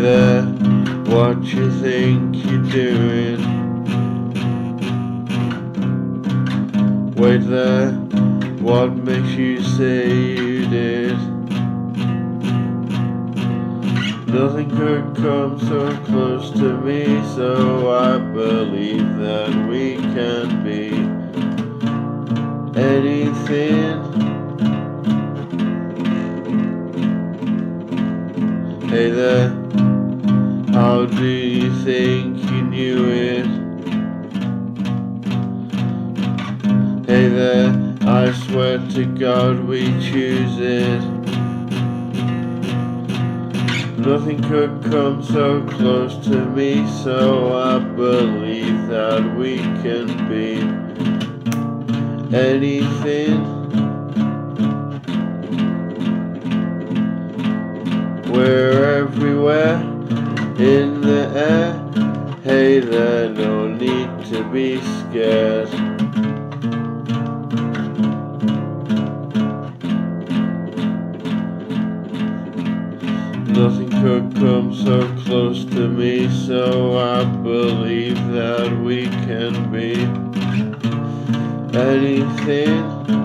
there, what you think you're doing? Wait there, what makes you say you did? Nothing could come so close to me, so I believe that we can be anything. Hey there, how do you think you knew it? Hey there, I swear to God we choose it. Nothing could come so close to me, so I believe that we can be anything. We're everywhere. Hey there, no need to be scared. Nothing could come so close to me, so I believe that we can be anything.